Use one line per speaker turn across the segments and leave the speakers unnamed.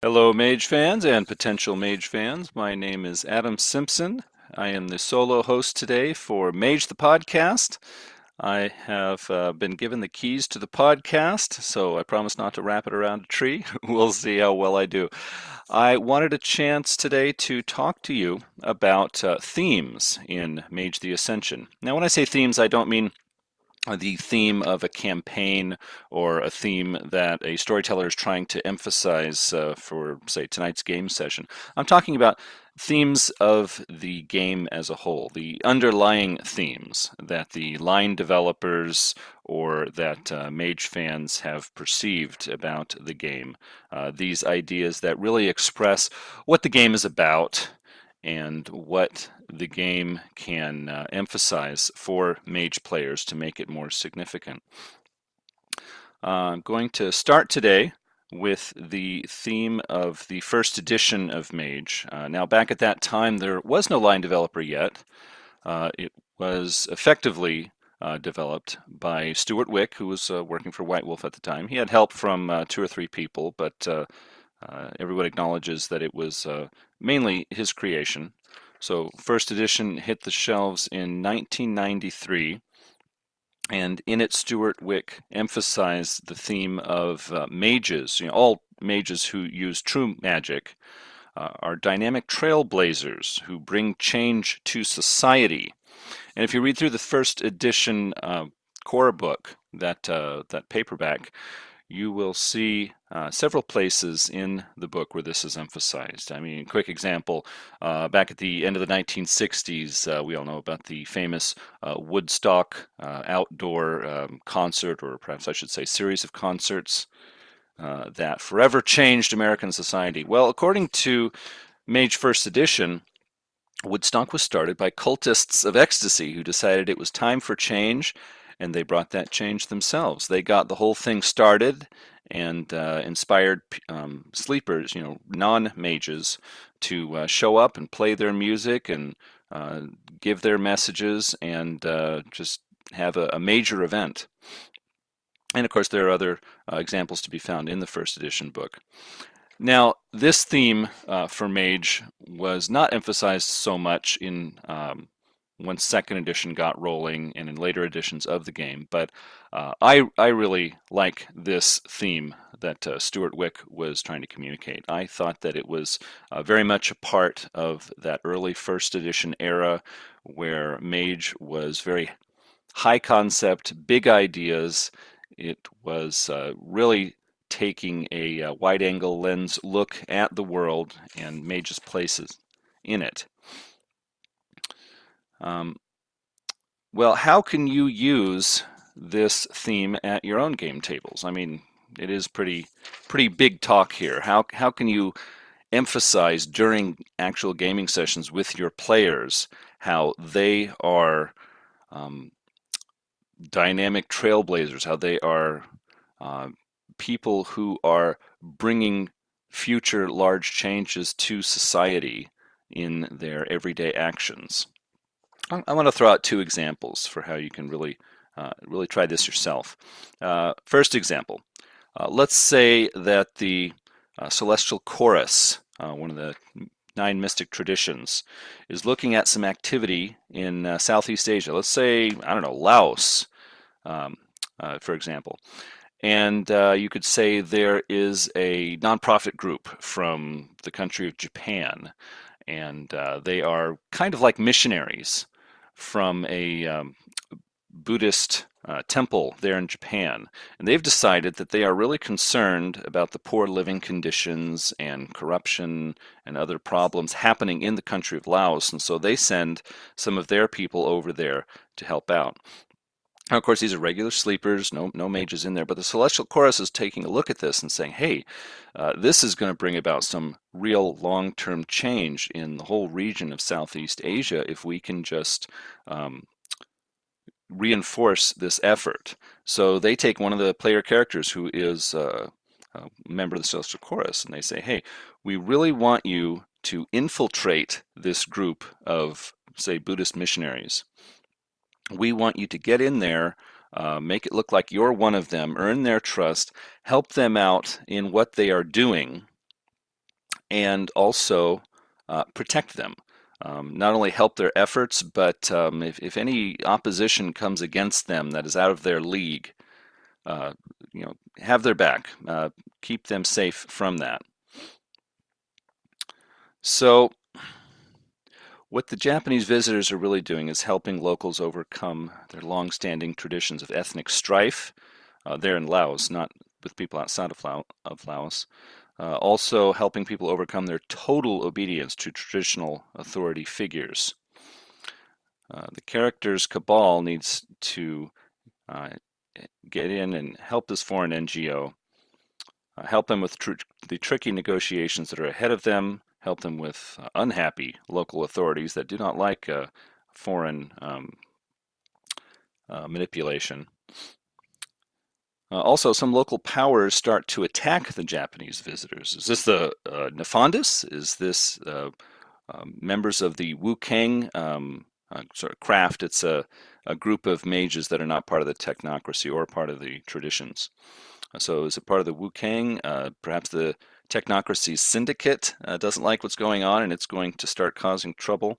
Hello, Mage fans and potential Mage fans. My name is Adam Simpson. I am the solo host today for Mage the Podcast. I have uh, been given the keys to the podcast, so I promise not to wrap it around a tree. we'll see how well I do. I wanted a chance today to talk to you about uh, themes in Mage the Ascension. Now, when I say themes, I don't mean the theme of a campaign or a theme that a storyteller is trying to emphasize uh, for, say, tonight's game session. I'm talking about themes of the game as a whole, the underlying themes that the line developers or that uh, Mage fans have perceived about the game. Uh, these ideas that really express what the game is about and what the game can uh, emphasize for mage players to make it more significant. Uh, I'm going to start today with the theme of the first edition of Mage. Uh, now, back at that time, there was no line developer yet. Uh, it was effectively uh, developed by Stewart Wieck, who was uh, working for White Wolf at the time. He had help from two or three people, but everyone acknowledges that it was mainly his creation. So, first edition hit the shelves in 1993, and in it, Stewart Wieck emphasized the theme of uh, mages. You know, all mages who use true magic uh, are dynamic trailblazers who bring change to society. And if you read through the first edition uh, core book, that uh, that paperback, you will see uh, several places in the book where this is emphasized. I mean, a quick example uh, back at the end of the 1960s, uh, we all know about the famous uh, Woodstock uh, outdoor um, concert, or perhaps I should say, series of concerts uh, that forever changed American society. Well, according to Mage First Edition, Woodstock was started by cultists of ecstasy who decided it was time for change and they brought that change themselves. They got the whole thing started and uh, inspired um, sleepers, you know, non mages, to uh, show up and play their music and uh, give their messages and uh, just have a, a, major event. And of course, there are other uh, examples to be found in the first edition book. Now, this theme uh, for Mage was not emphasized so much in um, once second edition got rolling and in later editions of the game. But uh, I I really like this theme that uh, Stewart Wieck was trying to communicate. I thought that it was uh, very much a part of that early first edition era where Mage was very high concept, big ideas. It was uh, really taking a uh, wide angle lens look at the world and Mage's places in it. Um, well, how can you use this theme at your own game tables? I mean, it is pretty pretty big talk here. How how can you emphasize during actual gaming sessions with your players how they are um, dynamic trailblazers, how they are uh, people who are bringing future large changes to society in their everyday actions. I want to throw out two examples for how you can really, uh, really try this yourself. Uh, first example, uh, let's say that the uh, Celestial Chorus, uh, one of the nine mystic traditions, is looking at some activity in uh, Southeast Asia. Let's say, I don't know, Laos, um, for example. And you could say there is a nonprofit group from the country of Japan, and they are kind of like missionaries from a um, Buddhist uh, temple there in Japan. And they've decided that they are really concerned about the poor living conditions and corruption and other problems happening in the country of Laos. And so they send some of their people over there to help out. Now, of course, these are regular sleepers, no, no mages in there, but the Celestial Chorus is taking a look at this and saying, hey, uh, this is going to bring about some real long term change in the whole region of Southeast Asia if we can just um, reinforce this effort. So they take one of the player characters who is uh, a member of the Celestial Chorus and they say, hey, we really want you to infiltrate this group of, say, Buddhist missionaries we want you to get in there, uh, make it look like you're one of them, earn their trust, help them out in what they are doing, and also uh, protect them. Um, not only help their efforts, but um, if, if any opposition comes against them that is out of their league, uh, you know, have their back, uh, keep them safe from that. So, what the Japanese visitors are really doing is helping locals overcome their long-standing traditions of ethnic strife. Uh, there in Laos, not with people outside of, Lao of Laos. Uh, also helping people overcome their total obedience to traditional authority figures. Uh, the character's cabal needs to uh, get in and help this foreign NGO, uh, help them with tr the tricky negotiations that are ahead of them, help them with uh, unhappy local authorities that do not like uh, foreign um, manipulation. Uh, also, some local powers start to attack the Japanese visitors. Is this the uh, Nephandis? Is this uh, um, members of the Wu Keng um, uh, sort of craft? It's a, a, group of mages that are not part of the technocracy or part of the traditions. Uh, so, is it part of the Wu Keng? Uh, perhaps the technocracy syndicate doesn't like what's going on and it's going to start causing trouble.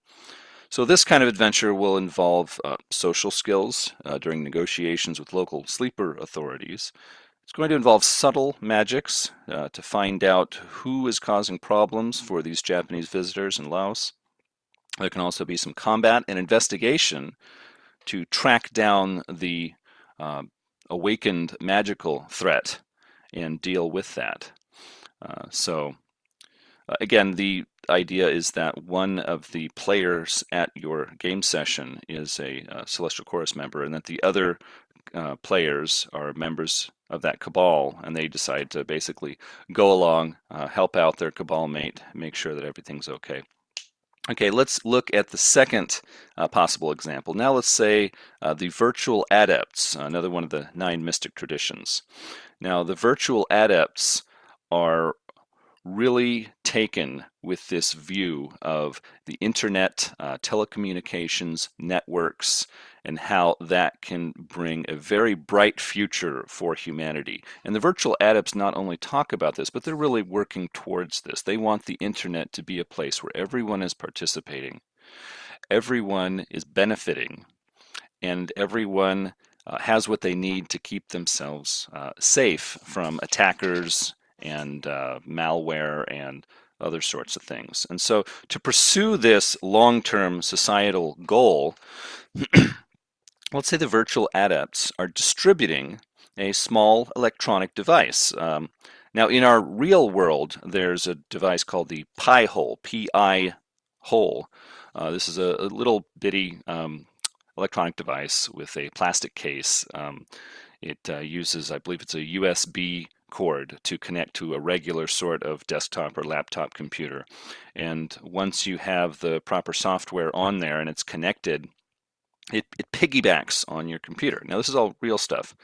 So this kind of adventure will involve uh, social skills uh, during negotiations with local sleeper authorities. It's going to involve subtle magics uh, to find out who is causing problems for these Japanese visitors in Laos. There can also be some combat and investigation to track down the uh, awakened magical threat and deal with that. Uh, so uh, again, the idea is that one of the players at your game session is a uh, Celestial Chorus member, and that the other uh, players are members of that cabal, and they decide to basically go along, uh, help out their cabal mate, make sure that everything's okay. Okay, let's look at the second uh, possible example. Now let's say uh, the virtual adepts, another one of the nine mystic traditions. Now the virtual adepts are really taken with this view of the internet, uh, telecommunications, networks, and how that can bring a very bright future for humanity. And the virtual adepts not only talk about this, but they're really working towards this. They want the internet to be a place where everyone is participating, everyone is benefiting, and everyone uh, has what they need to keep themselves uh, safe from attackers and uh, malware and other sorts of things. And so to pursue this long-term societal goal, let's say the virtual adepts are distributing a small electronic device. Um, now, in our real world, there's a device called the Pi hole, P-I hole. Uh, this is a, a little bitty um, electronic device with a plastic case. Um, it uh, uses, I believe it's a USB cord to connect to a regular sort of desktop or laptop computer. And once you have the proper software on there and it's connected, it, it piggybacks on your computer. Now, this is all real stuff.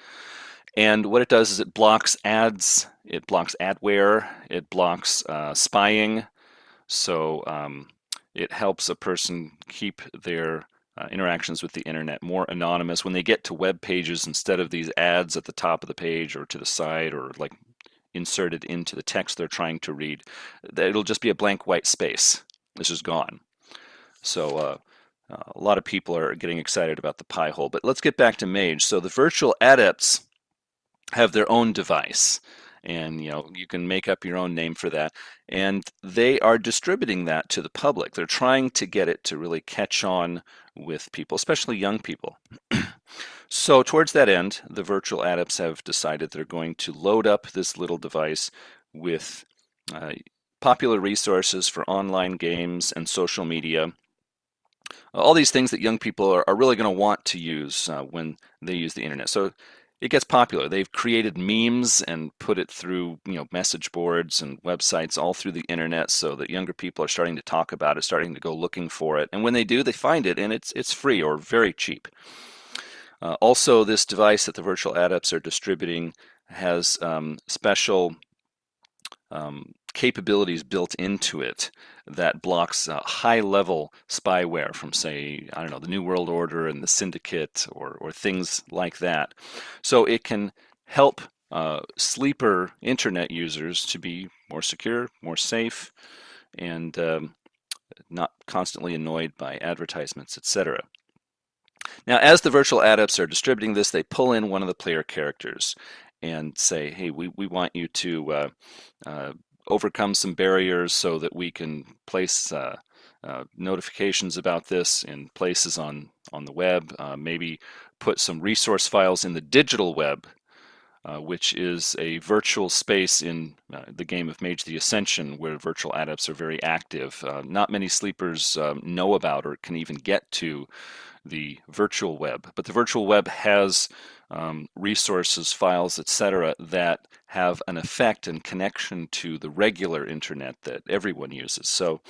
And what it does is it blocks ads, it blocks adware, it blocks uh, spying. So um, it helps a person keep their uh, interactions with the internet more anonymous when they get to web pages instead of these ads at the top of the page or to the side or like inserted into the text they're trying to read it'll just be a blank white space this is gone so uh, uh, a lot of people are getting excited about the Pi hole but let's get back to mage. So the virtual adepts have their own device and you know you can make up your own name for that and they are distributing that to the public. They're trying to get it to really catch on with people especially young people. So towards that end the virtual adepts have decided they're going to load up this little device with uh, popular resources for online games and social media all these things that young people are, are really going to want to use uh, when they use the internet so it gets popular. They've created memes and put it through, you know, message boards and websites all through the internet so that younger people are starting to talk about it, starting to go looking for it. And when they do, they find it and it's it's free or very cheap. Uh, also, this device that the virtual adepts are distributing has um, special um, capabilities built into it that blocks uh, high level spyware from, say, I don't know, the New World Order and the Syndicate or, or things like that. So it can help uh, sleeper internet users to be more secure, more safe, and um, not constantly annoyed by advertisements, etc. Now, as the virtual adepts are distributing this, they pull in one of the player characters and say, hey, we, we want you to uh, uh, overcome some barriers so that we can place uh, uh notifications about this in places on, on the web, uh, maybe put some resource files in the digital web uh, which is a virtual space in uh, the game of Mage the Ascension where virtual adepts are very active. Uh, not many sleepers um, know about or can even get to the virtual web, but the virtual web has um, resources, files, etc., that have an effect and connection to the regular internet that everyone uses. So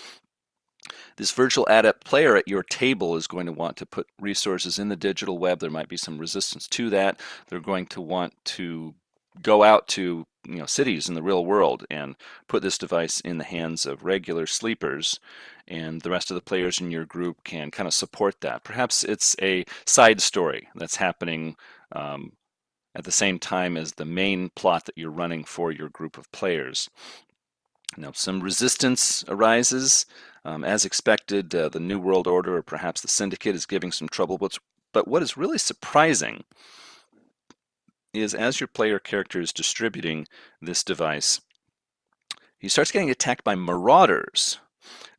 this virtual adept player at your table is going to want to put resources in the digital web. There might be some resistance to that. They're going to want to go out to you know cities in the real world and put this device in the hands of regular sleepers and the rest of the players in your group can kind of support that perhaps it's a side story that's happening um, at the same time as the main plot that you're running for your group of players now some resistance arises um, as expected, uh, the New World Order or perhaps the Syndicate is giving some trouble. But what is really surprising is as your player character is distributing this device, he starts getting attacked by marauders,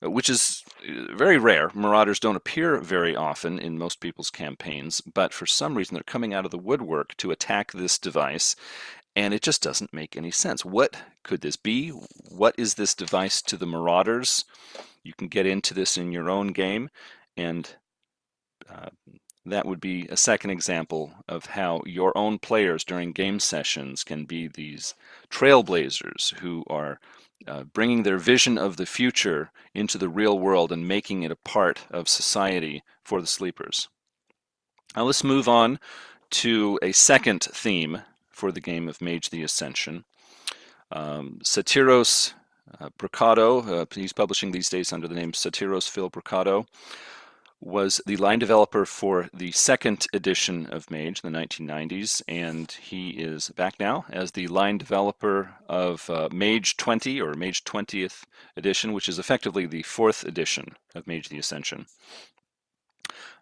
which is uh, very rare. Marauders don't appear very often in most people's campaigns, but for some reason they're coming out of the woodwork to attack this device, and it just doesn't make any sense. What could this be? What is this device to the marauders? You can get into this in your own game, and uh, that would be a second example of how your own players during game sessions can be these trailblazers who are uh, bringing their vision of the future into the real world and making it a part of society for the sleepers. Now let's move on to a second theme for the game of Mage the Ascension. Um, Satyros uh, Brucato, uh, he's publishing these days under the name Satyros Phil Brucato, was the line developer for the second edition of Mage in the 1990s, and he is back now as the line developer of uh, Mage 20 or Mage 20th edition, which is effectively the fourth edition of Mage the Ascension.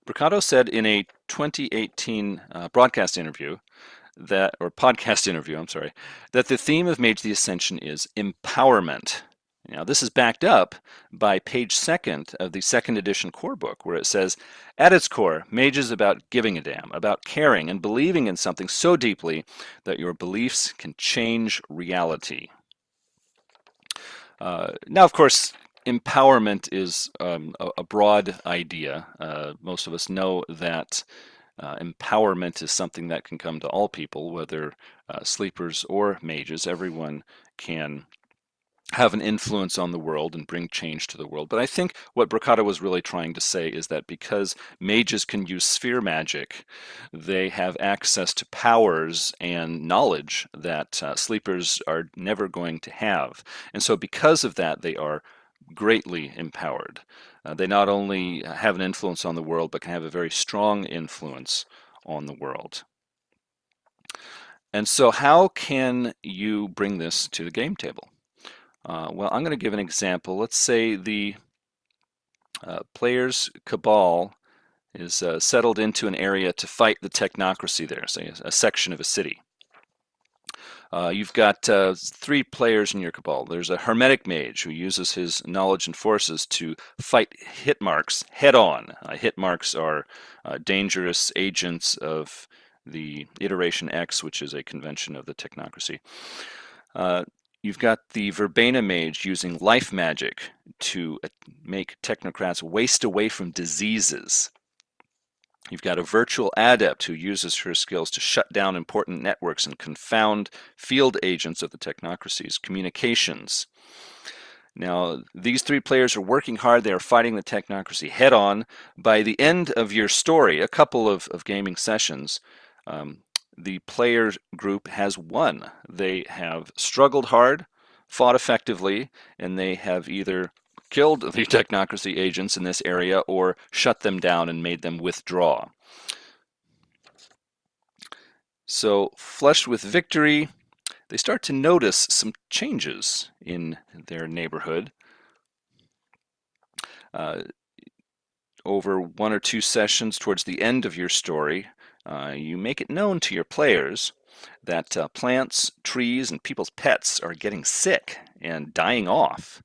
Brucato said in a 2018 uh, broadcast interview that, or podcast interview, I'm sorry, that the theme of Mage the Ascension is empowerment. Now, this is backed up by page second of the second edition core book, where it says, At its core, Mage is about giving a damn, about caring and believing in something so deeply that your beliefs can change reality. Uh, now, of course, empowerment is um, a, a, broad idea. Uh, most of us know that uh, empowerment is something that can come to all people, whether uh, sleepers or mages. Everyone can have an influence on the world and bring change to the world. But I think what Brucato was really trying to say is that because mages can use sphere magic, they have access to powers and knowledge that uh, sleepers are never going to have. And so because of that, they are greatly empowered. Uh, they not only have an influence on the world, but can have a very strong influence on the world. And so, how can you bring this to the game table? Uh, well, I'm going to give an example. Let's say the uh, player's cabal is uh, settled into an area to fight the technocracy there, say a section of a city. Uh, you've got uh, three players in your cabal. There's a hermetic mage who uses his knowledge and forces to fight HIT Marks head on. Uh, HIT Marks are dangerous agents of the iteration X, which is a convention of the technocracy. Uh, you've got the verbena mage using life magic to uh, make technocrats waste away from diseases. You've got a virtual adept who uses her skills to shut down important networks and confound field agents of the technocracy's communications. Now, these three players are working hard. They are fighting the technocracy head on. By the end of your story, a couple of, of gaming sessions, um, the player group has won. They have struggled hard, fought effectively, and they have either killed the technocracy agents in this area or shut them down and made them withdraw. So, flushed with victory, they start to notice some changes in their neighborhood. Uh, over one or two sessions towards the end of your story, uh, you make it known to your players that uh, plants, trees, and people's pets are getting sick and dying off.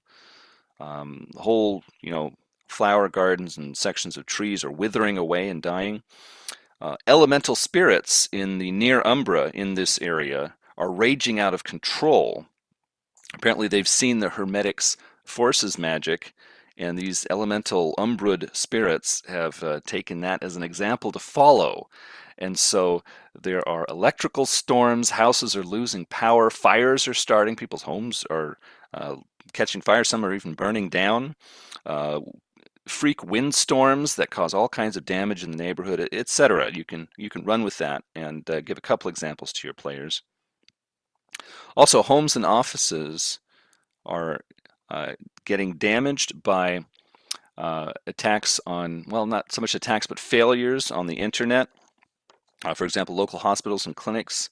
Um, whole, you know, flower gardens and sections of trees are withering away and dying. Uh, elemental spirits in the near Umbra in this area are raging out of control. Apparently, they've seen the Hermetics' forces magic, and these elemental Umbrood spirits have uh, taken that as an example to follow. And so there are electrical storms, houses are losing power, fires are starting, people's homes are uh, catching fire, some are even burning down. Uh, freak windstorms that cause all kinds of damage in the neighborhood, etc. You can you can run with that and uh, give a couple examples to your players. Also, homes and offices are uh, getting damaged by uh, attacks on well, not so much attacks, but failures on the internet. Uh, for example, local hospitals and clinics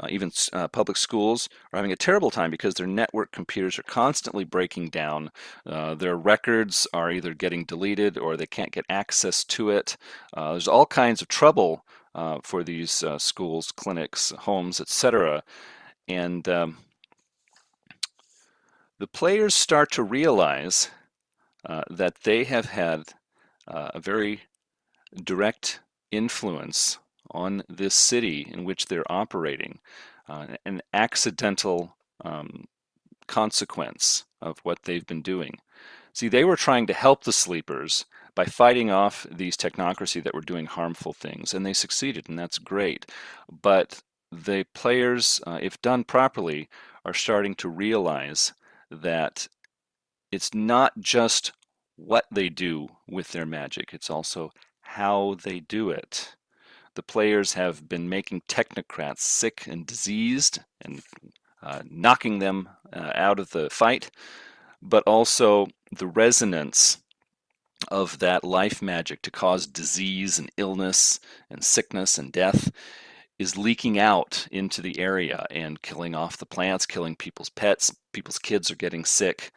uh, even uh, public schools are having a terrible time because their network computers are constantly breaking down. Their records are either getting deleted or they can't get access to it. There's all kinds of trouble for these schools, clinics, homes, etc. And um, the players start to realize that they have had a very direct influence on this city in which they're operating, uh, an accidental um, consequence of what they've been doing. See, they were trying to help the sleepers by fighting off these technocracy that were doing harmful things, and they succeeded, and that's great. But the players, uh, if done properly, are starting to realize that it's not just what they do with their magic, it's also how they do it. The players have been making technocrats sick and diseased and uh, knocking them uh, out of the fight, but also the resonance of that life magic to cause disease and illness and sickness and death is leaking out into the area and killing off the plants, killing people's pets. People's kids are getting sick.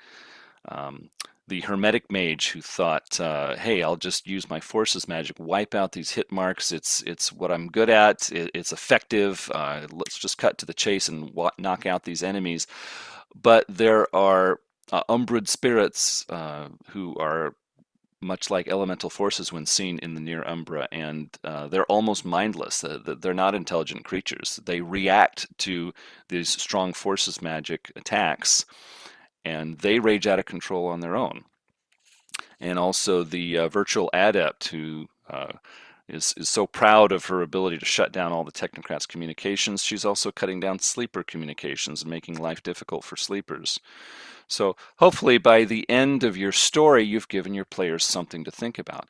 Um, the Hermetic Mage who thought, uh, "Hey, I'll just use my forces magic, wipe out these HIT Marks. It's it's what I'm good at. It, it's effective. Uh, let's just cut to the chase and knock out these enemies." But there are uh, Umbrood spirits uh, who are much like elemental forces when seen in the near Umbra, and uh, they're almost mindless. They're not intelligent creatures. They react to these strong forces magic attacks and they rage out of control on their own. And also the uh, virtual adept who uh, is is so proud of her ability to shut down all the technocrats' communications. She's also cutting down sleeper communications and making life difficult for sleepers. So hopefully by the end of your story, you've given your players something to think about.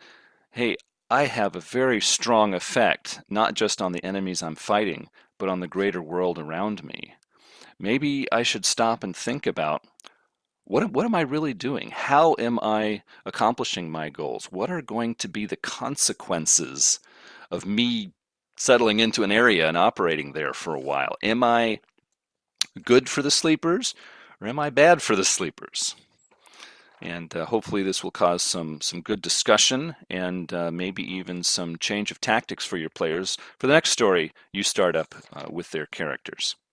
Hey, I have a very strong effect, not just on the enemies I'm fighting, but on the greater world around me. Maybe I should stop and think about what, what am I really doing? How am I accomplishing my goals? What are going to be the consequences of me settling into an area and operating there for a while? Am I good for the sleepers or am I bad for the sleepers? And uh, hopefully, this will cause some, some good discussion and uh, maybe even some change of tactics for your players for the next story you start up uh, with their characters.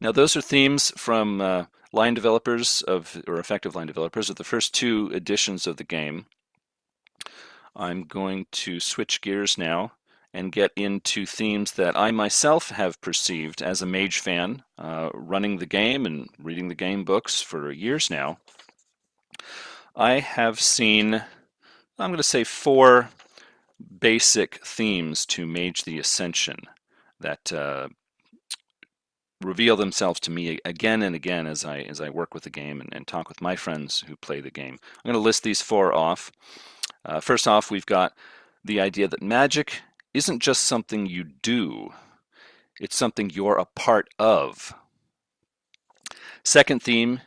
Now, those are themes from uh, line developers of, or effective line developers of the first two editions of the game. I'm going to switch gears now and get into themes that I myself have perceived as a mage fan, uh, running the game and reading the game books for years now. I have seen, I'm going to say, four basic themes to Mage the Ascension that uh, reveal themselves to me again and again as I as I work with the game and, and talk with my friends who play the game. I'm going to list these four off. Uh, first off, we've got the idea that magic isn't just something you do; it's something you're a part of. Second theme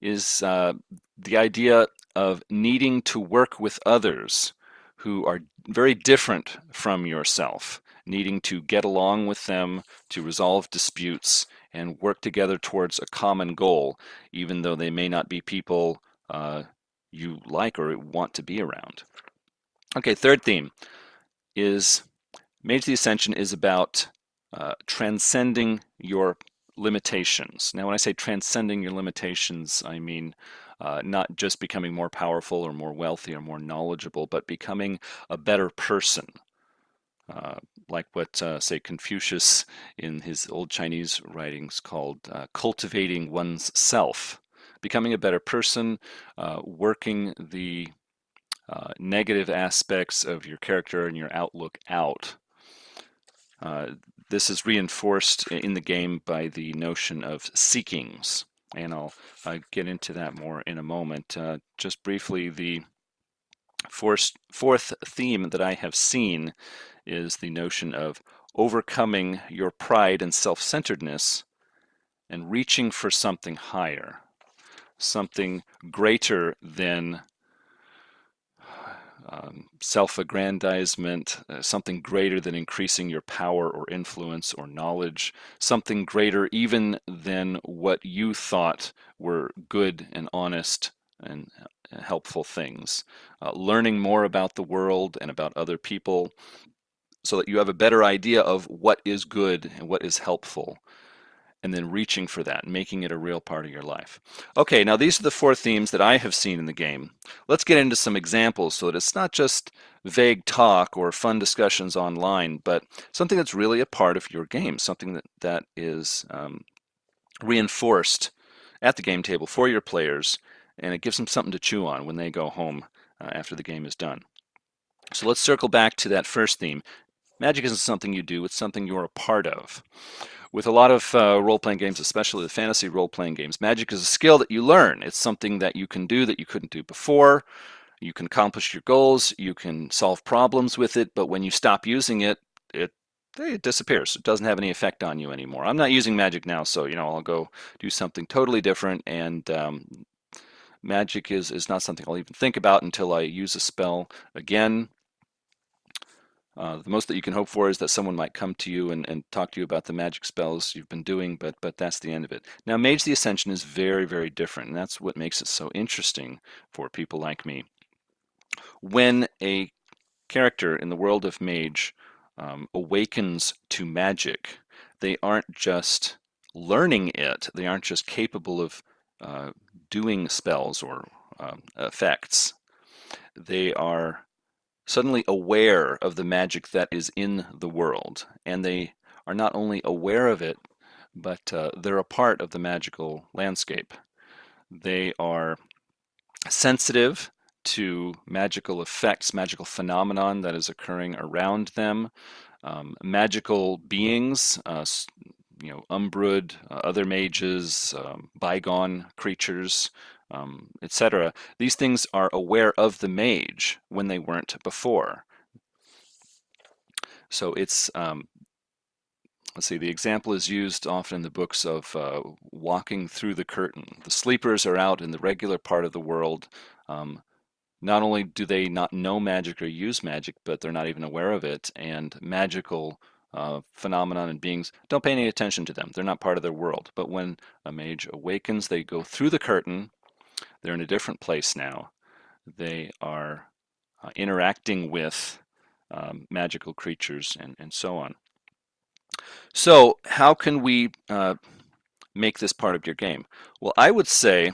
is uh, the idea of needing to work with others who are very different from yourself needing to get along with them to resolve disputes and work together towards a common goal, even though they may not be people uh, you like or want to be around. Okay, third theme is Mage the Ascension is about uh, transcending your limitations. Now, when I say transcending your limitations, I mean uh, not just becoming more powerful or more wealthy or more knowledgeable, but becoming a better person. Uh, like what, uh, say, Confucius in his old Chinese writings called uh, cultivating one's self, becoming a better person, uh, working the uh, negative aspects of your character and your outlook out. this is reinforced in the game by the notion of seekings and I'll get into that more in a moment. Just briefly, the fourth, fourth theme that I have seen is the notion of overcoming your pride and self-centeredness and reaching for something higher, something greater than um, self aggrandizement, uh, something greater than increasing your power or influence or knowledge, something greater even than what you thought were good and honest and uh, helpful things. Uh, learning more about the world and about other people so that you have a better idea of what is good and what is helpful and then reaching for that, making it a real part of your life. Okay, now these are the four themes that I have seen in the game. Let's get into some examples so that it's not just vague talk or fun discussions online, but something that's really a part of your game, something that, that is um, reinforced at the game table for your players, and it gives them something to chew on when they go home uh, after the game is done. So let's circle back to that first theme. Magic isn't something you do, it's something you're a part of with a lot of uh, role playing games, especially the fantasy role playing games, magic is a skill that you learn. It's something that you can do that you couldn't do before. You can accomplish your goals, you can solve problems with it, but when you stop using it, it it disappears. It doesn't have any effect on you anymore. I'm not using magic now, so you know I'll go do something totally different. And um, magic is is not something I'll even think about until I use a spell again uh, the most that you can hope for is that someone might come to you and, and talk to you about the magic spells you've been doing, but but that's the end of it. Now, Mage the Ascension is very, very different, and that's what makes it so interesting for people like me. When a character in the world of Mage um, awakens to magic, they aren't just learning it, they aren't just capable of uh, doing spells or um, effects. They are suddenly aware of the magic that is in the world. And they are not only aware of it, but uh, they're a part of the magical landscape. They are sensitive to magical effects, magical phenomenon that is occurring around them, um, magical beings, uh, you know, Umbrood, uh, other mages, um, bygone creatures, um, etc. These things are aware of the mage when they weren't before. So it's, um, let's see, the example is used often in the books of uh, walking through the curtain. The sleepers are out in the regular part of the world. Um, not only do they not know magic or use magic, but they're not even aware of it, and magical uh, phenomenon and beings don't pay any attention to them. They're not part of their world. But when a mage awakens, they go through the curtain they're in a different place now. They are uh, interacting with um, magical creatures and, and so on. So, how can we uh, make this part of your game? Well, I would say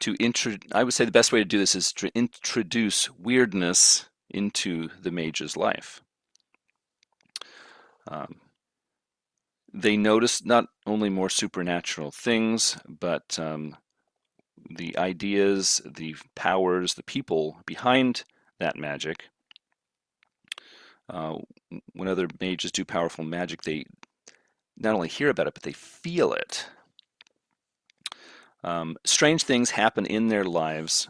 to intro I would say the best way to do this is to introduce weirdness into the mage's life. Um, they notice not only more supernatural things, but um, the ideas, the powers, the people behind that magic. Uh, when other mages do powerful magic, they not only hear about it, but they feel it. Um, strange things happen in their lives,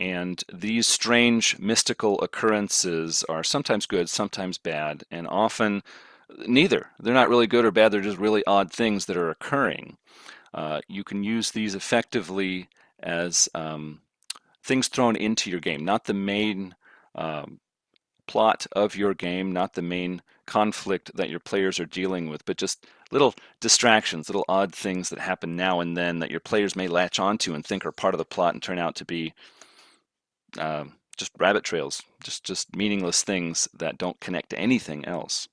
and these strange mystical occurrences are sometimes good, sometimes bad, and often neither. They're not really good or bad, they're just really odd things that are occurring. Uh, you can use these effectively as um, things thrown into your game, not the main um, plot of your game, not the main conflict that your players are dealing with, but just little distractions, little odd things that happen now and then that your players may latch onto and think are part of the plot and turn out to be uh, just rabbit trails, just just meaningless things that don't connect to anything else.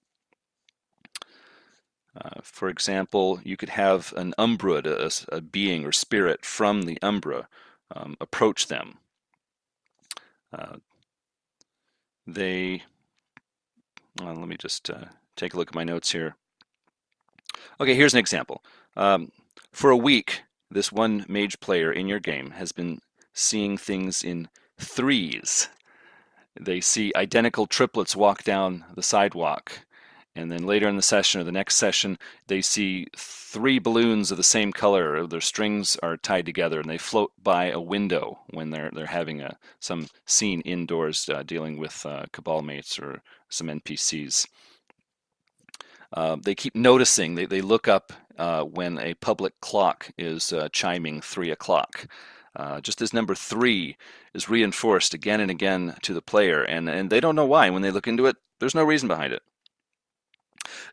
Uh, for example, you could have an Umbra, a, a being or spirit from the Umbra, um, approach them. Uh, they, well, let me just uh, take a look at my notes here. Okay, here's an example. Um, for a week, this one mage player in your game has been seeing things in threes. They see identical triplets walk down the sidewalk. And then later in the session or the next session, they see three balloons of the same color. Their strings are tied together and they float by a window when they're they're having a some scene indoors uh, dealing with uh, cabal mates or some NPCs. Uh, they keep noticing. They they look up uh, when a public clock is uh, chiming three o'clock. Uh, just as number three is reinforced again and again to the player, and, and they don't know why. When they look into it, there's no reason behind it.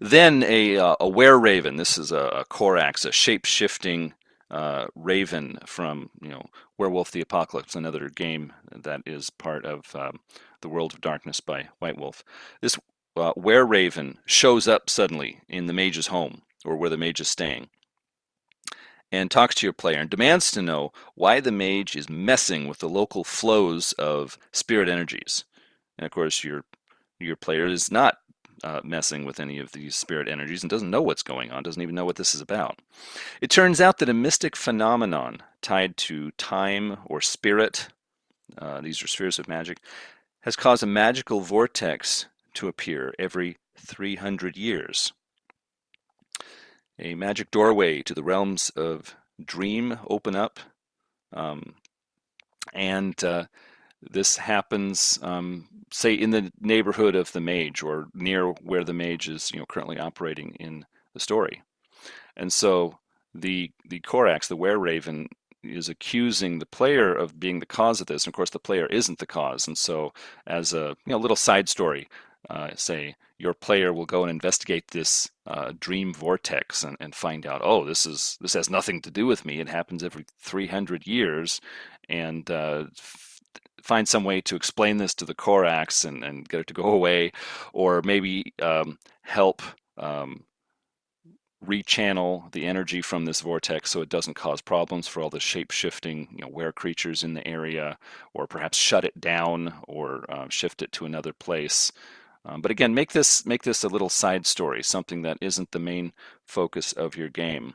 Then a, uh, a were raven. This is a, a Corax, a shape shifting uh, raven from you know Werewolf the Apocalypse, another game that is part of um, the World of Darkness by White Wolf. This uh, were raven shows up suddenly in the mage's home or where the mage is staying and talks to your player and demands to know why the mage is messing with the local flows of spirit energies. And of course, your your player is not uh, messing with any of these spirit energies and doesn't know what's going on, doesn't even know what this is about. It turns out that a mystic phenomenon tied to time or spirit, uh, these are spheres of magic, has caused a magical vortex to appear every 300 years. A magic doorway to the realms of dream open up, um, and uh, this happens, um, say, in the neighborhood of the mage or near where the mage is, you know, currently operating in the story. And so the the Corax, the Were Raven, is accusing the player of being the cause of this. And of course, the player isn't the cause. And so, as a you know, little side story, uh, say your player will go and investigate this uh, dream vortex and, and find out, oh, this is this has nothing to do with me. It happens every 300 years, and uh, find some way to explain this to the Corax and, and get it to go away, or maybe um, help um, rechannel the energy from this vortex so it doesn't cause problems for all the shape-shifting you know were creatures in the area or perhaps shut it down or uh, shift it to another place. Um, but again make this make this a little side story something that isn't the main focus of your game.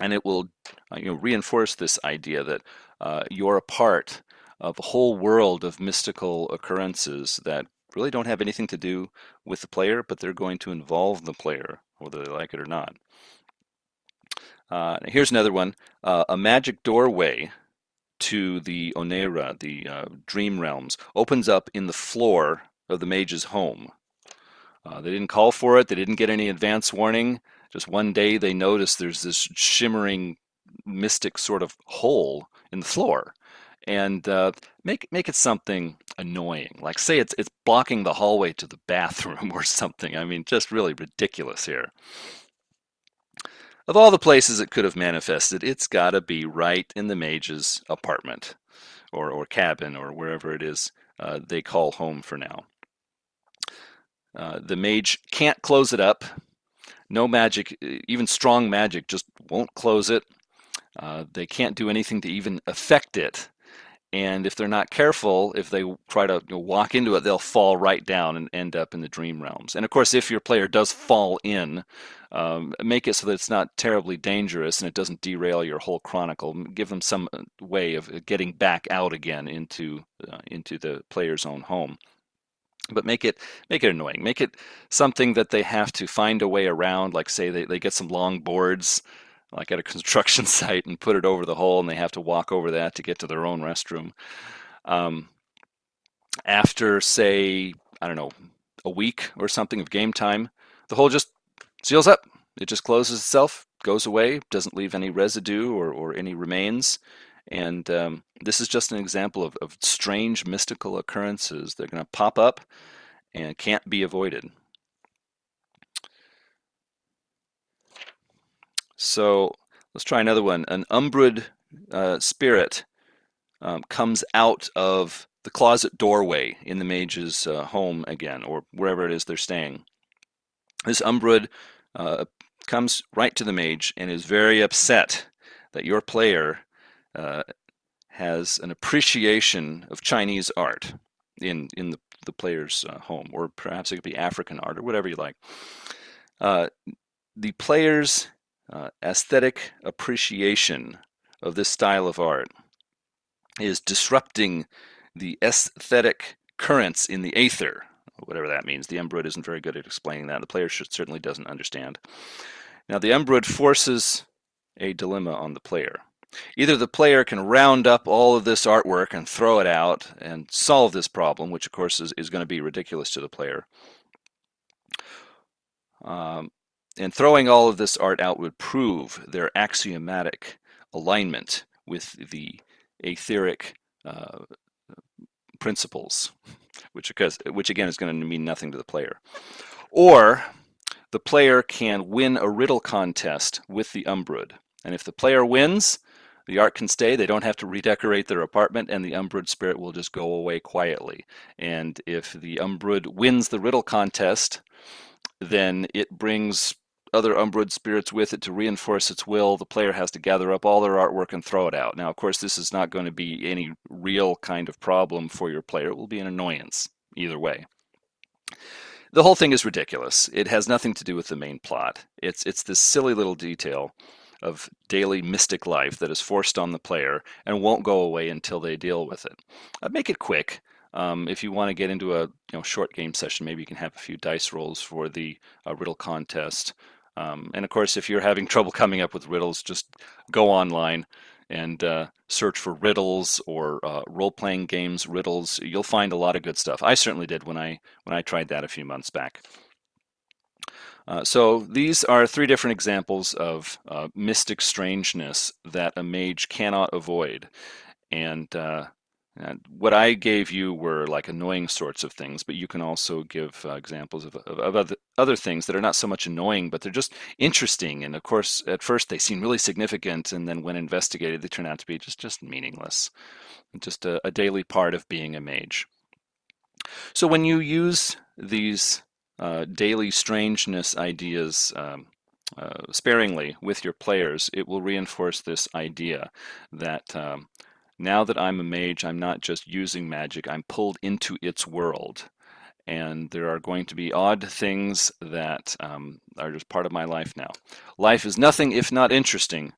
And it will uh, you know reinforce this idea that uh, you're a part of a whole world of mystical occurrences that really don't have anything to do with the player, but they're going to involve the player, whether they like it or not. Uh, here's another one uh, a magic doorway to the Onera, the uh, dream realms, opens up in the floor of the mage's home. Uh, they didn't call for it, they didn't get any advance warning. Just one day they notice there's this shimmering mystic sort of hole in the floor and uh, make make it something annoying. Like say it's it's blocking the hallway to the bathroom or something. I mean, just really ridiculous here. Of all the places it could have manifested, it's got to be right in the mage's apartment or, or cabin or wherever it is uh, they call home for now. Uh, the mage can't close it up. No magic, even strong magic, just won't close it. Uh, they can't do anything to even affect it and if they're not careful, if they try to you know, walk into it, they'll fall right down and end up in the dream realms. And of course, if your player does fall in, um, make it so that it's not terribly dangerous and it doesn't derail your whole chronicle. Give them some uh, way of getting back out again into uh, into the player's own home. But make it make it annoying. Make it something that they have to find a way around. Like say they, they get some long boards like at a construction site and put it over the hole and they have to walk over that to get to their own restroom. Um, after, say, I don't know, a week or something of game time, the hole just seals up. It just closes itself, goes away, doesn't leave any residue or, or any remains. And um, this is just an example of, of strange mystical occurrences. They're going to pop up and can't be avoided. So let's try another one. An Umbrood uh, spirit um, comes out of the closet doorway in the mage's uh, home again, or wherever it is they're staying. This Umbrood uh, comes right to the mage and is very upset that your player uh, has an appreciation of Chinese art in in the, the player's uh, home, or perhaps it could be African art, or whatever you like. Uh, the player's uh, aesthetic appreciation of this style of art is disrupting the aesthetic currents in the aether, whatever that means. The Umbrood isn't very good at explaining that. The player should, certainly doesn't understand. Now, the Umbrood forces a dilemma on the player. Either the player can round up all of this artwork and throw it out and solve this problem, which of course is, is going to be ridiculous to the player. Um, and throwing all of this art out would prove their axiomatic alignment with the aetheric uh, principles, which, which again is going to mean nothing to the player. Or the player can win a riddle contest with the Umbrood. And if the player wins, the art can stay. They don't have to redecorate their apartment, and the Umbrood spirit will just go away quietly. And if the Umbrood wins the riddle contest, then it brings other Umbrood spirits with it to reinforce its will. The player has to gather up all their artwork and throw it out. Now, of course, this is not going to be any real kind of problem for your player. It will be an annoyance either way. The whole thing is ridiculous. It has nothing to do with the main plot. It's it's this silly little detail of daily mystic life that is forced on the player and won't go away until they deal with it. I'd make it quick. Um, if you want to get into a you know short game session, maybe you can have a few dice rolls for the uh, riddle contest. Um, and of course, if you're having trouble coming up with riddles, just go online and uh, search for riddles or uh, role-playing games riddles. You'll find a lot of good stuff. I certainly did when I when I tried that a few months back. Uh, so these are three different examples of uh, mystic strangeness that a mage cannot avoid, and uh, and what I gave you were like annoying sorts of things, but you can also give uh, examples of, of, of, other, other things that are not so much annoying, but they're just interesting. And of course, at first they seem really significant, and then when investigated, they turn out to be just, just meaningless, just a, a daily part of being a mage. So when you use these uh, daily strangeness ideas um, uh, sparingly with your players, it will reinforce this idea that um, now that I'm a mage, I'm not just using magic, I'm pulled into its world. And there are going to be odd things that um, are just part of my life now. Life is nothing if not interesting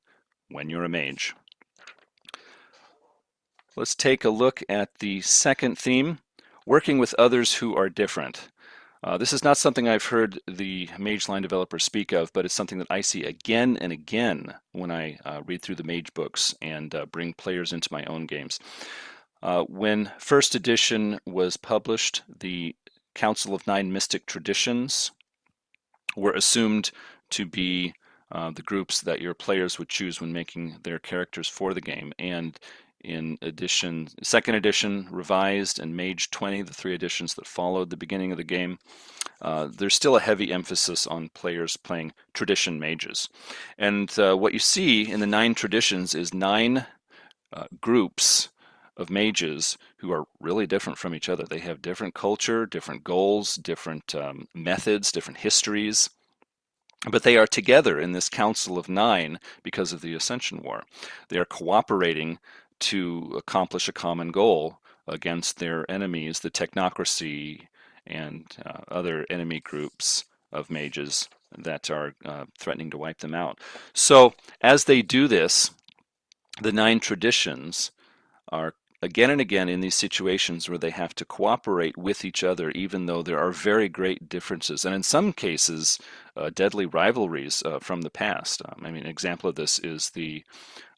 when you're a mage. Let's take a look at the second theme working with others who are different. Uh, this is not something I've heard the Mage line developers speak of, but it's something that I see again and again when I uh, read through the Mage books and uh, bring players into my own games. Uh, when first edition was published, the Council of Nine Mystic Traditions were assumed to be uh, the groups that your players would choose when making their characters for the game. And in edition, second edition, revised, and Mage 20, the three editions that followed the beginning of the game, uh, there's still a heavy emphasis on players playing tradition mages. And uh, what you see in the nine traditions is nine uh, groups of mages who are really different from each other. They have different culture, different goals, different um, methods, different histories. But they are together in this Council of Nine because of the Ascension War. They are cooperating to accomplish a common goal against their enemies, the technocracy and uh, other enemy groups of mages that are uh, threatening to wipe them out. So, as they do this, the nine traditions are again and again in these situations where they have to cooperate with each other, even though there are very great differences, and in some cases, uh, deadly rivalries uh, from the past. Um, I mean, an example of this is the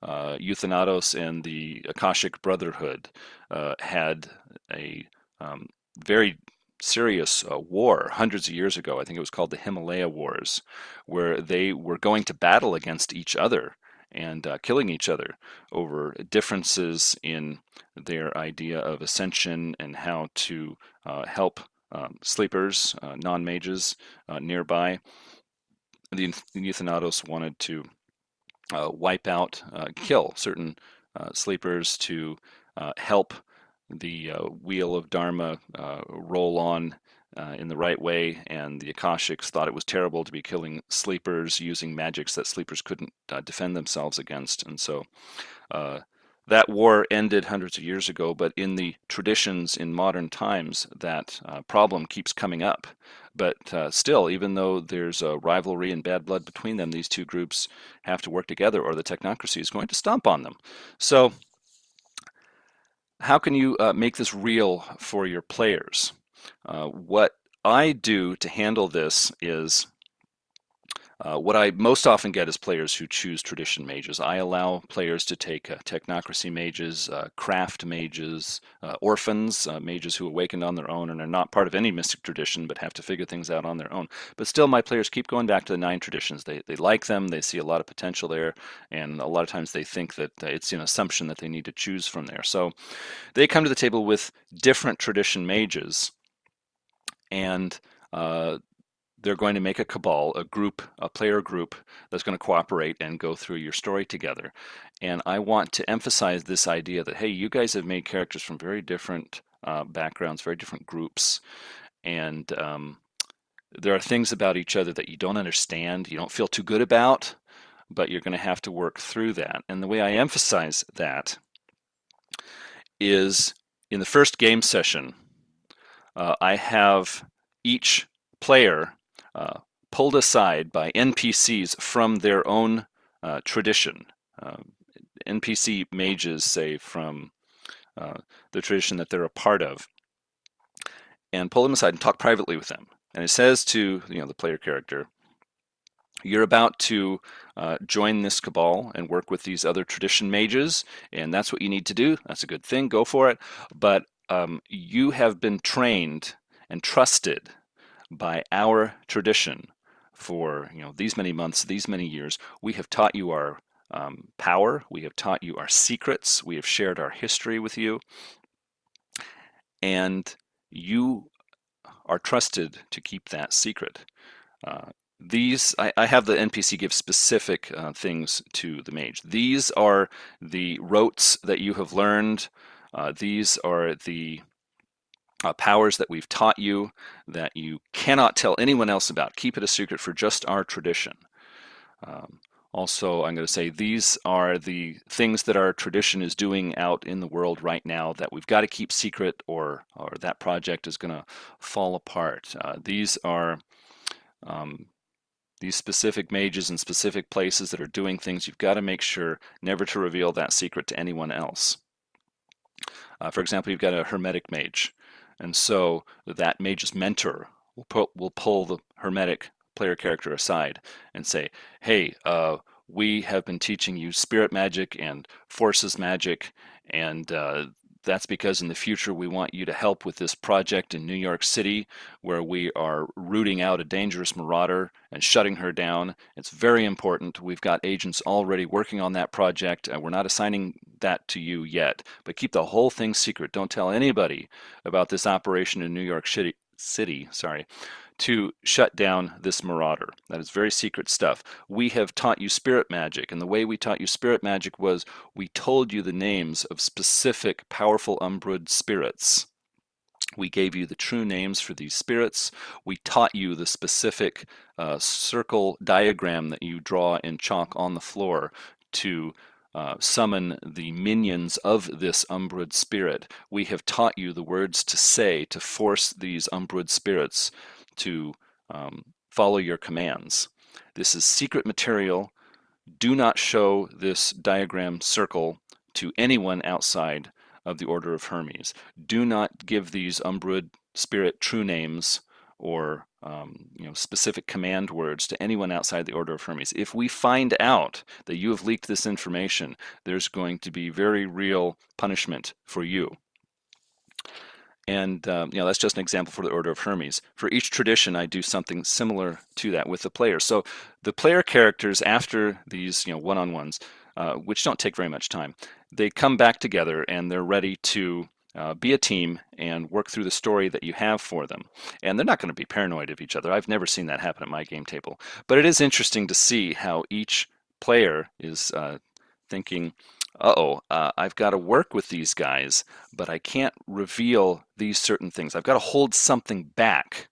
uh, Euthanatos and the Akashic Brotherhood uh, had a um, very serious uh, war hundreds of years ago. I think it was called the Himalaya Wars, where they were going to battle against each other and uh, killing each other over differences in their idea of ascension and how to uh, help um, sleepers, uh, non-mages uh, nearby. The Euthanatos wanted to uh, wipe out, uh, kill certain sleepers to help the wheel of Dharma roll on uh, in the right way, and the Akashics thought it was terrible to be killing sleepers using magics that sleepers couldn't uh, defend themselves against. And so uh, that war ended hundreds of years ago, but in the traditions in modern times, that uh, problem keeps coming up. But uh, still, even though there's a rivalry and bad blood between them, these two groups have to work together, or the technocracy is going to stomp on them. So, how can you uh, make this real for your players? Uh, what I do to handle this is uh, what I most often get is players who choose tradition mages. I allow players to take uh, technocracy mages, uh, craft mages, uh, orphans, uh, mages who awakened on their own and are not part of any mystic tradition but have to figure things out on their own. But still, my players keep going back to the nine traditions. They, they like them, they see a lot of potential there, and a lot of times they think that it's an assumption that they need to choose from there. So they come to the table with different tradition mages and uh, they're going to make a cabal, a group, a player group that's going to cooperate and go through your story together. And I want to emphasize this idea that, hey, you guys have made characters from very different uh, backgrounds, very different groups. And um, there are things about each other that you don't understand, you don't feel too good about, but you're going to have to work through that. And the way I emphasize that is in the first game session, uh, I have each player uh, pulled aside by NPCs from their own uh, tradition. Um, NPC mages, say, from uh, the tradition that they're a part of, and pull them aside and talk privately with them. And it says to you know the player character, you're about to uh, join this cabal and work with these other tradition mages, and that's what you need to do. That's a good thing. Go for it. But um, you have been trained and trusted by our tradition for you know these many months, these many years. We have taught you our um, power. We have taught you our secrets. We have shared our history with you, and you are trusted to keep that secret. Uh, these I, I, have the npc give specific uh, things to the mage these are the rotes that you have learned uh, these are the uh, powers that we've taught you that you cannot tell anyone else about. Keep it a secret for just our tradition. Um, also, I'm going to say these are the things that our tradition is doing out in the world right now that we've got to keep secret or, or that project is going to fall apart. Uh, these are um, these specific mages in specific places that are doing things. You've got to make sure never to reveal that secret to anyone else. Uh, for example, you've got a Hermetic mage, and so that mage's mentor will, will pull the Hermetic player character aside and say, hey, uh, we have been teaching you spirit magic and forces magic, and uh, that's because in the future we want you to help with this project in New York City where we are rooting out a dangerous marauder and shutting her down. It's very important. We've got agents already working on that project and we're not assigning that to you yet. But keep the whole thing secret. Don't tell anybody about this operation in New York City, city sorry, to shut down this marauder. That is very secret stuff. We have taught you spirit magic, and the way we taught you spirit magic was we told you the names of specific powerful Umbrood spirits. We gave you the true names for these spirits. We taught you the specific uh, circle diagram that you draw in chalk on the floor to uh, summon the minions of this Umbrood spirit. We have taught you the words to say to force these Umbrood spirits to um, follow your commands. This is secret material. Do not show this diagram circle to anyone outside of the Order of Hermes. Do not give these Umbrood spirit true names or um, you know, specific command words to anyone outside the Order of Hermes. If we find out that you have leaked this information, there's going to be very real punishment for you. And um, you know that's just an example for the Order of Hermes. For each tradition, I do something similar to that with the players. So the player characters after these you know one-on-ones, uh, which don't take very much time, they come back together and they're ready to uh, be a team and work through the story that you have for them. And they're not going to be paranoid of each other. I've never seen that happen at my game table. But it is interesting to see how each player is uh, thinking, uh-oh, uh, I've got to work with these guys, but I can't reveal these certain things. I've got to hold something back.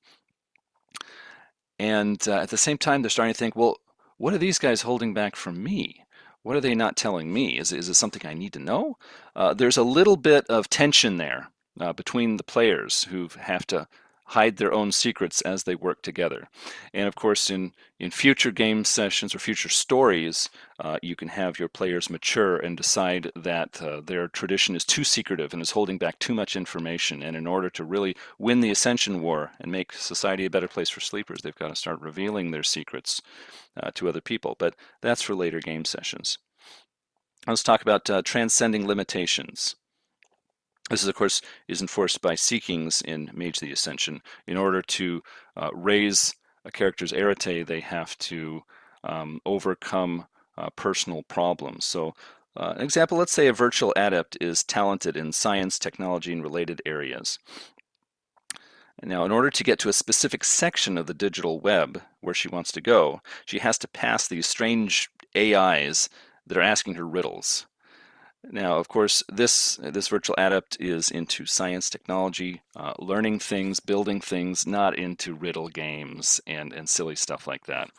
And uh, at the same time, they're starting to think, well, what are these guys holding back from me? What are they not telling me? Is, is it something I need to know? Uh, there's a little bit of tension there uh, between the players who have to hide their own secrets as they work together. And of course, in, in future game sessions or future stories, uh, you can have your players mature and decide that uh, their tradition is too secretive and is holding back too much information. And in order to really win the Ascension War and make society a better place for sleepers, they've got to start revealing their secrets uh, to other people. But that's for later game sessions. Let's talk about uh, transcending limitations. This, is, of course, is enforced by seekings in Mage the Ascension. In order to uh, raise a character's arete, they have to um, overcome uh, personal problems. So, uh, an example, let's say a virtual adept is talented in science, technology, and related areas. Now, in order to get to a specific section of the digital web where she wants to go, she has to pass these strange AIs that are asking her riddles. Now, of course, this this virtual adept is into science, technology, uh, learning things, building things, not into riddle games and, and silly stuff like that.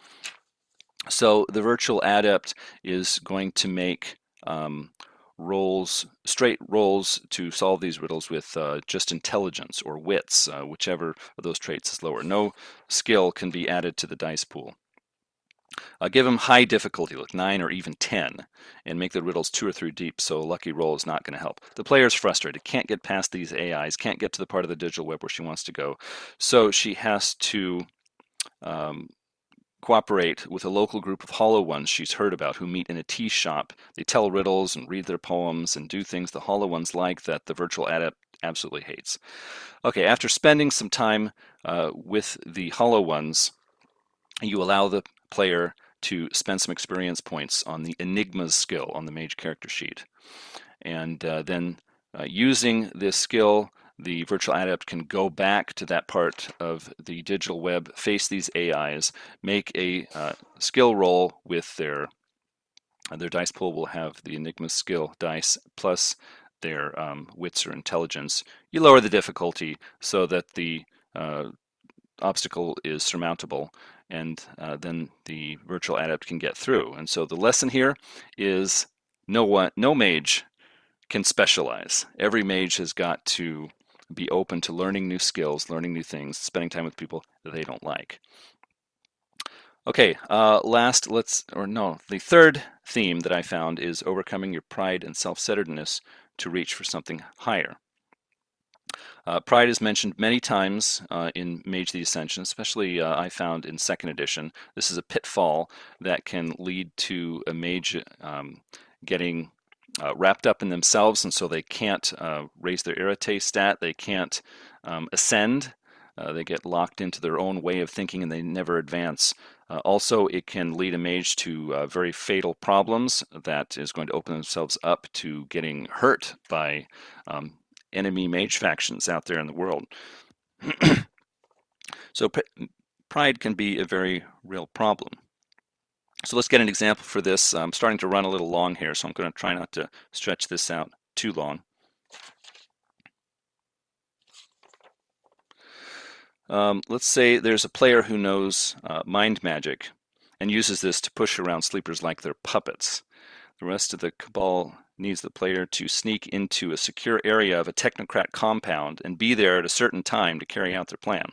So the virtual adept is going to make um, rolls, straight rolls to solve these riddles with uh, just intelligence or wits, uh, whichever of those traits is lower. No skill can be added to the dice pool. Uh, give them high difficulty, like 9 or even 10, and make the riddles 2 or 3 deep, so a lucky roll is not going to help. The player is frustrated, can't get past these AIs, can't get to the part of the digital web where she wants to go, so she has to um, cooperate with a local group of hollow ones she's heard about who meet in a tea shop. They tell riddles and read their poems and do things the hollow ones like that the virtual adept absolutely hates. Okay, after spending some time uh, with the hollow ones, you allow the player to spend some experience points on the Enigmas skill on the mage character sheet. And uh, then uh, using this skill, the virtual adept can go back to that part of the digital web, face these AIs, make a uh, skill roll with their their dice pool will have the Enigma skill dice plus their um, wits or intelligence. You lower the difficulty so that the uh, obstacle is surmountable and uh, then the virtual adept can get through. And so the lesson here is no one, no mage can specialize. Every mage has got to be open to learning new skills, learning new things, spending time with people that they don't like. Okay, uh, last, let's, or no, the third theme that I found is overcoming your pride and self-centeredness to reach for something higher. Uh, pride is mentioned many times uh, in Mage the Ascension, especially uh, I found in second edition. This is a pitfall that can lead to a mage um, getting uh, wrapped up in themselves, and so they can't uh, raise their arete stat, they can't um, ascend, uh, they get locked into their own way of thinking and they never advance. Also, it can lead a mage to very fatal problems that is going to open themselves up to getting hurt by um, enemy mage factions out there in the world. so pride can be a very real problem. So let's get an example for this. I'm starting to run a little long here, so I'm going to try not to stretch this out too long. Um, let's say there's a player who knows uh, mind magic and uses this to push around sleepers like they're puppets. The rest of the cabal needs the player to sneak into a secure area of a technocrat compound and be there at a certain time to carry out their plan.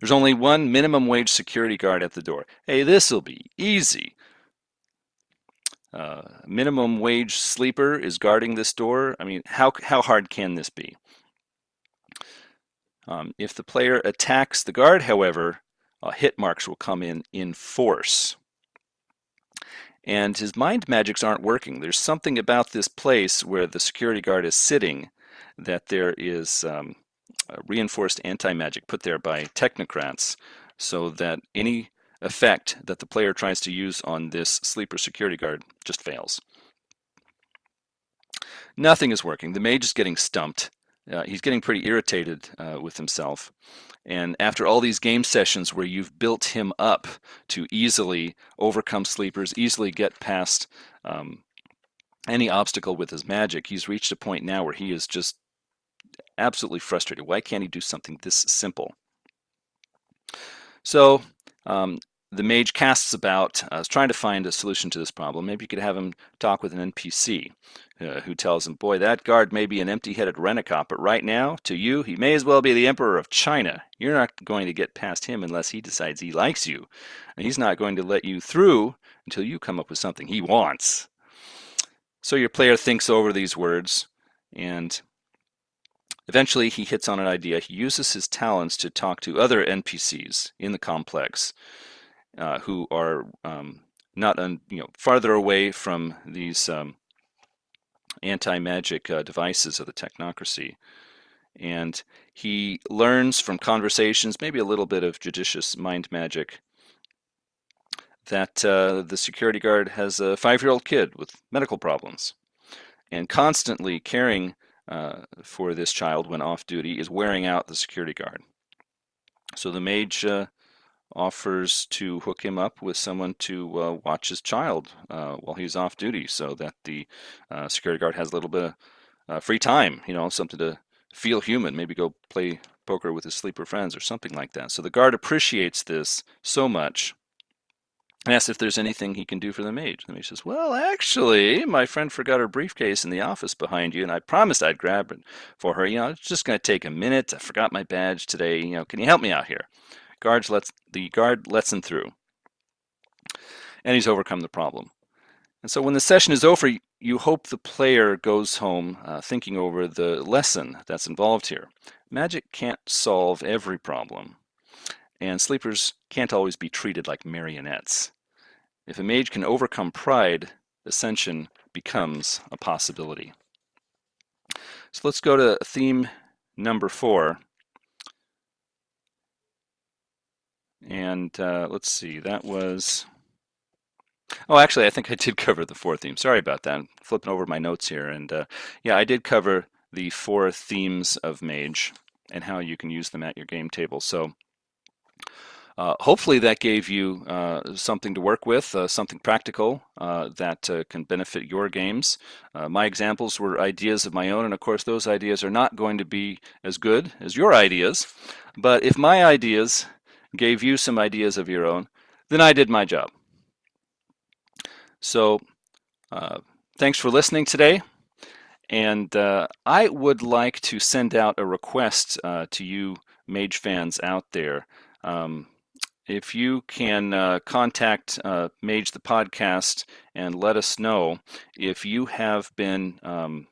There's only one minimum wage security guard at the door. Hey, this'll be easy. Uh, minimum wage sleeper is guarding this door. I mean, how, how hard can this be? Um, if the player attacks the guard, however, uh, HIT Marks will come in in force and his mind magics aren't working. There's something about this place where the security guard is sitting that there is um, reinforced anti-magic put there by technocrats so that any effect that the player tries to use on this sleeper security guard just fails. nothing is working. The mage is getting stumped. Uh, he's getting pretty irritated uh, with himself. And after all these game sessions where you've built him up to easily overcome sleepers, easily get past um, any obstacle with his magic, he's reached a point now where he is just absolutely frustrated. Why can't he do something this simple? So um, the mage casts about, uh, trying to find a solution to this problem. Maybe you could have him talk with an NPC uh, who tells him, Boy, that guard may be an empty headed renegade, but right now, to you, he may as well be the Emperor of China. You're not going to get past him unless he decides he likes you. And he's not going to let you through until you come up with something he wants. So your player thinks over these words and Eventually, he hits on an idea. He uses his talents to talk to other NPCs in the complex uh, who are um, not un, you know farther away from these um, anti-magic uh, devices of the technocracy. And he learns from conversations, maybe a little bit of judicious mind magic, that uh, the security guard has a five-year-old kid with medical problems, and constantly caring uh, for this child when off duty is wearing out the security guard. So the mage uh, offers to hook him up with someone to uh, watch his child uh, while he's off duty so that the uh, security guard has a little bit of uh, free time, you know, something to feel human, maybe go play poker with his sleeper friends or something like that. So the guard appreciates this so much and asks if there's anything he can do for the mage. The mage says, Well, actually, my friend forgot her briefcase in the office behind you, and I promised I'd grab it for her. You know, it's just going to take a minute. I forgot my badge today. You know, can you help me out here? Guards lets, the guard lets him through, and he's overcome the problem. And so when the session is over, you hope the player goes home uh, thinking over the lesson that's involved here. Magic can't solve every problem, and sleepers can't always be treated like marionettes. If a mage can overcome pride, ascension becomes a possibility. So let's go to theme number four. And uh, let's see, that was. Oh, actually, I think I did cover the four themes. Sorry about that. I'm flipping over my notes here. And uh, yeah, I did cover the four themes of Mage and how you can use them at your game table. So uh, hopefully that gave you uh, something to work with, uh, something practical uh, that uh, can benefit your games. Uh, my examples were ideas of my own, and of course those ideas are not going to be as good as your ideas. But if my ideas gave you some ideas of your own, then I did my job. So thanks for listening today. And I would like to send out a request to you mage fans out there. Um, if you can uh, contact uh, Mage the podcast and let us know if you have been um,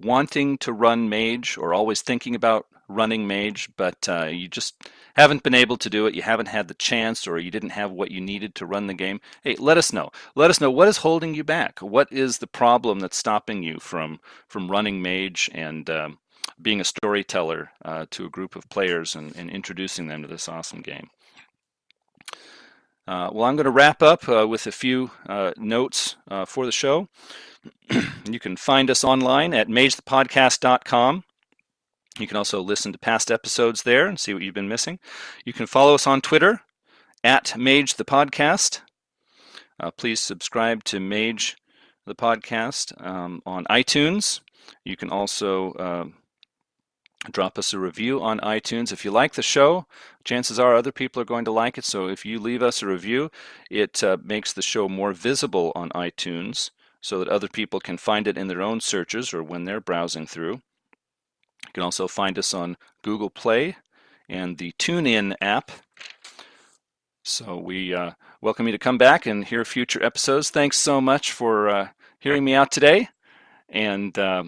wanting to run Mage or always thinking about running Mage, but uh, you just haven't been able to do it, you haven't had the chance, or you didn't have what you needed to run the game, hey, let us know. Let us know what is holding you back. What is the problem that's stopping you from from running Mage and um, being a storyteller uh, to a group of players and, and, introducing them to this awesome game. Uh, well, I'm going to wrap up uh, with a few uh, notes uh, for the show. you can find us online at magethepodcast.com. You can also listen to past episodes there and see what you've been missing. You can follow us on Twitter at Mage the Podcast. Uh, please subscribe to Mage the Podcast um, on iTunes. You can also drop us a review on iTunes. If you like the show, chances are other people are going to like it. So if you leave us a review, it uh, makes the show more visible on iTunes so that other people can find it in their own searches or when they're browsing through. You can also find us on Google Play and the TuneIn app. So we uh, welcome you to come back and hear future episodes. Thanks so much for uh, hearing me out today. And uh,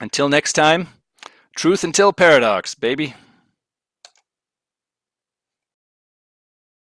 until next time, Truth until paradox, baby.